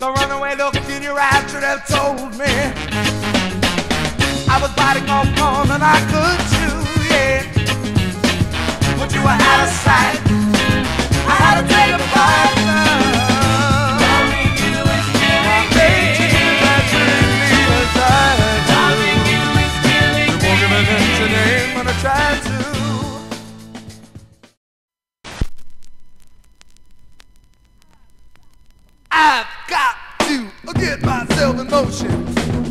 The runaway look in your eyes should have told me. I was biting off more than I could chew, yeah. But you were out of sight. I had to take a bite. Try to I've got to get myself in motion.